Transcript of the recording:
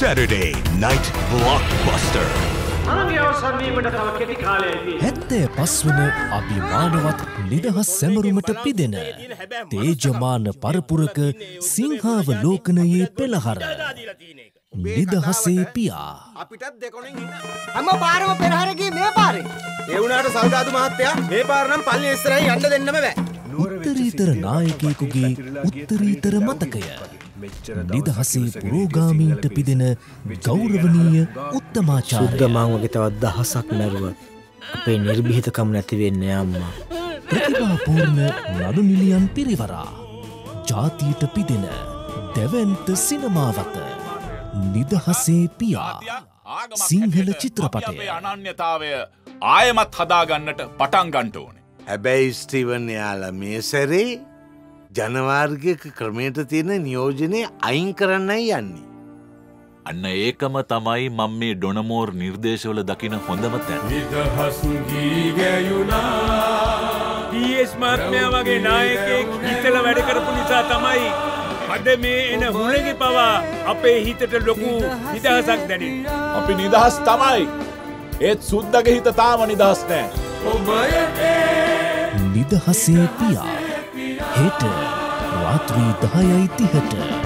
Saturday Night Blockbuster. හැත්තෑ පස්වන අභිමානවත් නිදහස් සැමරුමට පිදෙන තේජමාන පරපුරක සිංහාව ලෝකනයේ පෙළහර. නිදහසේ පියා. අපිටත් දෙකොනින් හැම පාරම පෙරහරගේ මේ පාරේ. එවුනාට සල්දාතු මහත්තයා මේ පාරනම් පල්ලි ඉස්සරහින් යන්න දෙන්නම බෑ. උත්තරීතර නායකයෙකුගේ උත්තරීතර මතකය නිදහසේ පුරෝගාමීන්ට පිදෙන ගෞරවනීය උත්තමාචාරය. සුද්දමං වගේ තවත් දහසක් මැරුව අපේ නිර්බිහිතකම් නැතිවෙන්න අම්මා. ප්‍රතිභාපූර්ණ නඩු නිලියන් පිරිවරා. ජාතියට පිදෙන දැවන්ත සිනමාවත. නිදහසේ පියා සිංහල චිත්‍රපටය. අනන්‍යතාවය ආයමත් හදාගන්නට පටන් ගන්ට ඕනේ. හැබැයි ස්ටීවන් යාල මේ සැරේ ජනවාර්ගක ක්‍රමයට තියෙන නියෝජනය අයින් කරන්නයි යන්නේ. අන්න ඒකම තමයි මං මේ ඩොනමෝර් නිර්දේශවල දකින හොඳම තැන්. ඩස් මාත්මය වගේ නායකෙක් හිතල වැඩ කරපු නිසා තමයි. අද මේ එන හුළඟි පවා අපේ හිතට ලොකු නිදහසක් දැනින්. අපි නිදහස් තමයි. ඒත් සුද්දග හිත තාම නිදහස් නෑ. නිදහසේ පියා හෙට රාත්‍රී දහයයි තිහට